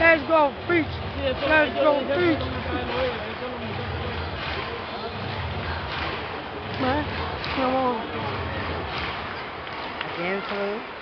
Let's go preach. Let's go preach. Come on. Again, salute.